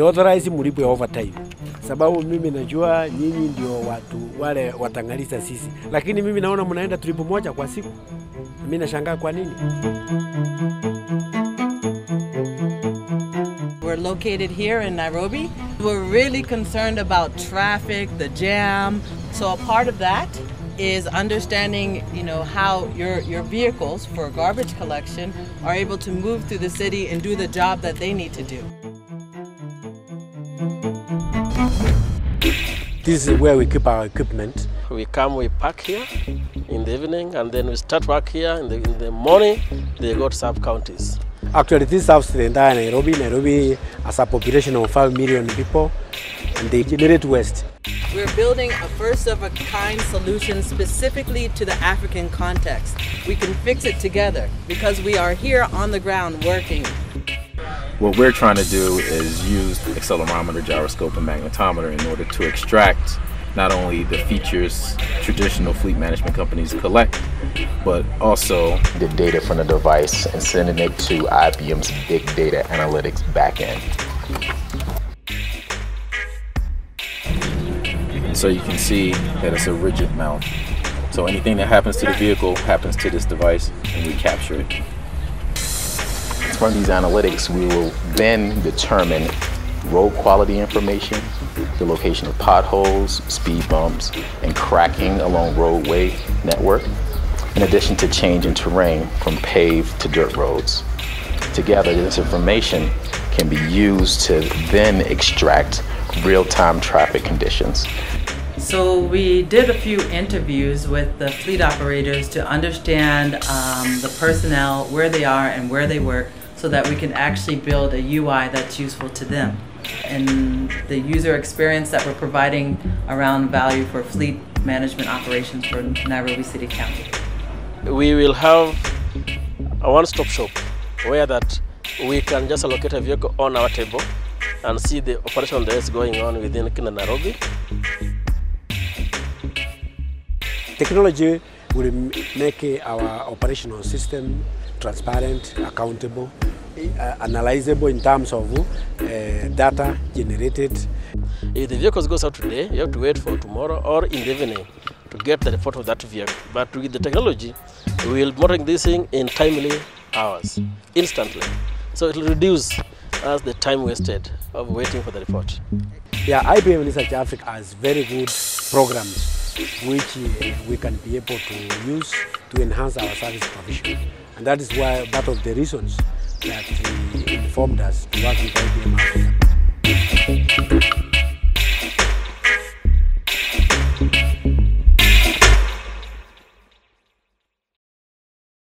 authorize mlipwe overtime, sababu mimi najua nyinyi ndio watu wale sisi, lakini mimi naona mnaenda moja kwa siku. Mimi nashangaa kwa nini. We're located here in Nairobi. We're really concerned about traffic, the jam. So a part of that is understanding, you know, how your your vehicles for garbage collection are able to move through the city and do the job that they need to do. This is where we keep our equipment. We come, we park here in the evening, and then we start work here in the, in the morning. They go to sub counties. Actually, this serves the entire Nairobi. Nairobi has a population of 5 million people and they generate waste. We're building a first of a kind solution specifically to the African context. We can fix it together because we are here on the ground working. What we're trying to do is use accelerometer, gyroscope, and magnetometer in order to extract not only the features traditional fleet management companies collect, but also the data from the device and sending it to IBM's big data analytics backend. so you can see that it's a rigid mount. So anything that happens to the vehicle happens to this device and we capture it. From these analytics, we will then determine road quality information, the location of potholes, speed bumps, and cracking along roadway network, in addition to change in terrain from paved to dirt roads. Together, this information can be used to then extract real-time traffic conditions. So we did a few interviews with the fleet operators to understand um, the personnel, where they are and where they work, so that we can actually build a UI that's useful to them. And the user experience that we're providing around value for fleet management operations for Nairobi City County. We will have a one-stop shop where that we can just allocate a vehicle on our table and see the operation that is going on within Kina Nairobi. Technology will make our operational system transparent, accountable, uh, analyzable in terms of uh, data generated. If the vehicle goes out today, you have to wait for tomorrow or in the evening to get the report of that vehicle. But with the technology, we will monitoring this thing in timely hours, instantly. So it will reduce us the time wasted of waiting for the report. Yeah, IBM Research Africa has very good programs which we can be able to use to enhance our service provision. And that is why part of the reasons that informed us to work with IBM Africa.